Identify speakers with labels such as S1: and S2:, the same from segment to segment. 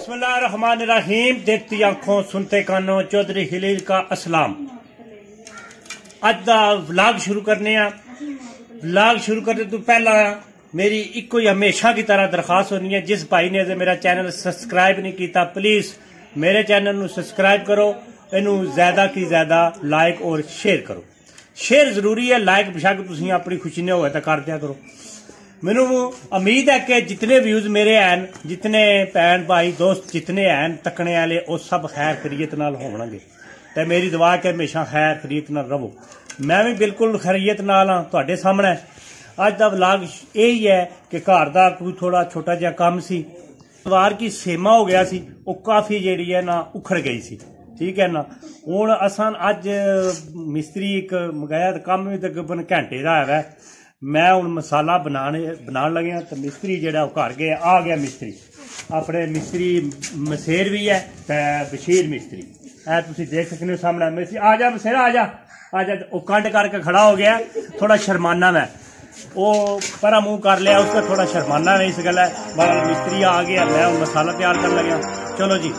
S1: بسم اللہ الرحمن الرحیم، دیکھتی آنکھوں، سنتے کانوں چودری حلیل کا اسلام۔ اج دا ولاگ شروع کرنے آ ولاگ شروع کرنے تو پہلا میری ایک کوئی ہمیشہ کی طرح درخواست ہونی ہے۔ جس بھائی نے میرا چینل سبسکرائب نہیں کیتا، پلیز میرے چینل نو سبسکرائب کرو۔ انو زیادہ کی زیادہ لائک اور شیئر کرو۔ شیئر ضروری ہے، لائک بشک تھی اپنی خوشی نے ہوئے تو کر دیا کرو۔ ਮੈਨੂੰ ਉਮੀਦ ਹੈ ਕਿ ਜਿਤਨੇ ਵਿਊਜ਼ ਮੇਰੇ ਹਨ ਜਿਤਨੇ ਭੈਣ ਭਾਈ, ਦੋਸਤ ਜਿਤਨੇ ਹਨ ਤੱਕਣੇ ਵਾਲੇ, ਉਹ ਸਭ ਖੈਰ ਖਰੀਅਤ ਨਾਲ ਹੋਣਗੇ। ਤੇ ਮੇਰੀ ਦੁਆ ਕਿ ਹਮੇਸ਼ਾ ਖੈਰ ਖਰੀਅਤ ਨਾਲ ਰਹੋ। ਮੈਂ ਵੀ ਬਿਲਕੁਲ ਖਰੀਅਤ ਨਾਲ ਹਾਂ ਤੁਹਾਡੇ ਸਾਹਮਣੇ। ਅੱਜ ਦਾ ਵਲੌਗ ਇਹ ਹੀ ਹੈ ਕਿ ਘਰ ਦਾ ਕੋਈ ਥੋੜਾ ਛੋਟਾ ਜਿਹਾ ਕੰਮ ਸੀ। ਵਾਰ ਕੀ ਸੇਮਾ ਹੋ ਗਿਆ ਸੀ, ਉਹ ਕਾਫੀ ਜਿਹੜੀ ਹੈ ਨਾ ਉਖੜ ਗਈ ਸੀ। ਠੀਕ ਹੈ ਨਾ? ਹੁਣ ਅਸਾਂ ਅੱਜ ਮਿਸਤਰੀ ਇੱਕ ਮੰਗਾਇਆ ਕੰਮ ਵੀ ਤਕਰੀਬਨ ਘੰਟੇ ਦਾ ਆਇਆ ਮੈਂ ਹੁਣ ਮਸਾਲਾ ਬਣਾਣੇ ਬਣਾਉਣ ਲੱਗਿਆ ਤਾਂ ਮਿਸਤਰੀ ਜਿਹੜਾ ਉਹ ਘਰ ਗਿਆ, ਆ ਗਿਆ ਮਿਸਤਰੀ। ਆਪਣੇ ਮਿਸਤਰੀ ਮਸੇਰ ਵੀ ਹੈ ਤੇ ਬਸ਼ੀਰ ਮਿਸਤਰੀ। ਇਹ ਤੁਸੀਂ ਦੇਖ ਸਕਦੇ ਹੋ ਸਾਹਮਣੇ ਮਿਸਤਰੀ। ਆ ਜਾ ਮਸੇਰ, ਆ ਜਾ। ਆ ਜਾ। ਉਹ ਕੰਡ ਕਰਕੇ ਖੜਾ ਹੋ ਗਿਆ। ਥੋੜਾ ਸ਼ਰਮਾਨਾ ਮੈਂ। ਉਹ ਪਰਾ ਮੂੰਹ ਕਰ ਲਿਆ ਉਸਦਾ ਥੋੜਾ ਸ਼ਰਮਾਨਾ ਨਹੀਂ ਇਸ ਗੱਲ। ਹੈ ਮਿਸਤਰੀ ਆ ਗਿਆ, ਮੈਂ ਉਹ ਮਸਾਲਾ ਤਿਆਰ ਕਰਨ ਲੱਗਿਆ। ਚਲੋ ਜੀ।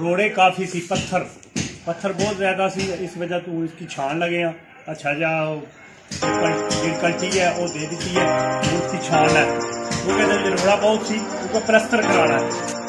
S1: روڑے کافی سی، پتھر۔ پتھر بہت زیادہ سی، اس وجہ تو اس کی چھان لگے ہیں اچھا جا کلٹی ہے، وہ دے دیتی ہے۔ اس کی چھان ہے۔ وہ کہتے ہیں روڑا بہت سی، اس کو پلستر کرانا ہے۔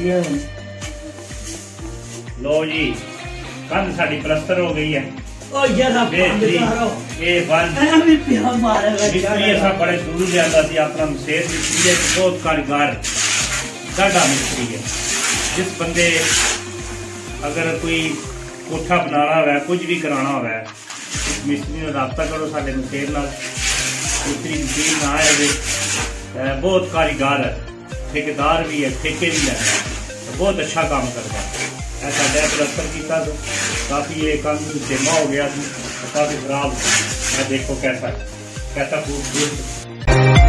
S2: ਵਧੀਆ
S1: ਲੋ ਜੀ ਕੰਧ ਸਾਡੀ ਪਲਸਤਰ ਹੋ ਗਈ ਹੈ।
S2: ਓ ਯਾਰ
S1: ਵੇਖ
S2: ਬੰਦ
S1: ਜੀ
S2: ਕਰੋ
S1: ਇਹ ਬੰਦ।
S2: ਐਵੇਂ ਪਿਆ ਮਾਰੇ
S1: ਮਿਸਤਰੀ ਅਸਾਂ ਬੜੇ ਦੂਰ ਲਿਆਂਦਾ ਸੀ ਆਪਣਾ ਮਸੇਰ ਮਿਸਤਰੀ ਹੈ ਇੱਕ ਬਹੁਤ ਕਾਰੀਗਰ ਸਾਡਾ ਮਿਸਤਰੀ ਹੈ। ਜਿਸ ਬੰਦੇ ਅਗਰ ਕੋਈ ਕੋਠਾ ਬਣਾਉਣਾ ਹੋਵੇ ਕੁਝ ਵੀ ਕਰਾਉਣਾ ਹੋਵੇ ਇਸ ਮਿਸਤਰੀ ਨਾਲ ਰਾਬਤਾ ਕਰੋ ਸਾਡੇ ਮਸੇਰ ਨਾਲ। ਮਿਸਤਰੀ ਦੀ ਨਾ ਅਹ ਬਹੁਤ ਕਾਰੀਗਰ ਹੈ ਠੇਕੇਦਾਰ ਵੀ ਹੈ ਠੇਕੇ ਵੀ ਲੈਂਦਾ ਹੈ। بہت اچھا کام کرتا ہے۔ ایسا ڈیپ رفتر کیتا تو کافی یہ کام جمع ہو گیا کافی خراب۔ میں دیکھو کیسا کیسا خوبصورت۔